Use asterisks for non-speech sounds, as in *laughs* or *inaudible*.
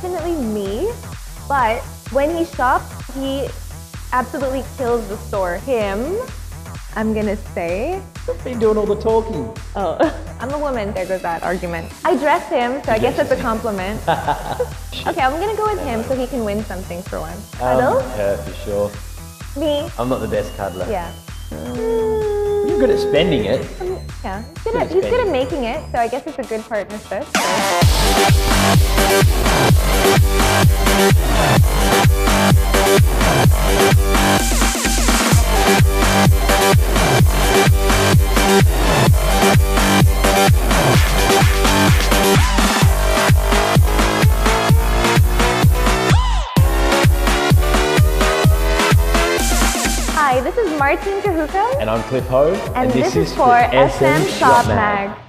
definitely me, but when he shops, he absolutely kills the store. Him, I'm gonna say. I've been doing all the talking. Oh, *laughs* I'm a woman. There goes that argument. I dress him, so I guess that's a compliment. *laughs* okay, I'm gonna go with him so he can win something for once. Um, Cuddle? yeah, for sure. Me? I'm not the best cuddler. Yeah. You're good at spending it. Yeah. He's good, Good at, at he's good at making it, so I guess it's a good partnership. *laughs* Hi, this is Martine Cajucom, And I'm Cliff Ho. and, this, is for SM Shop Mag.